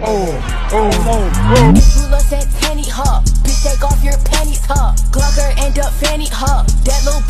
Oh, oh, oh. Ruler said penny, huh? Bitch, take off your panties, huh? Glocker end up fanny, huh? That little.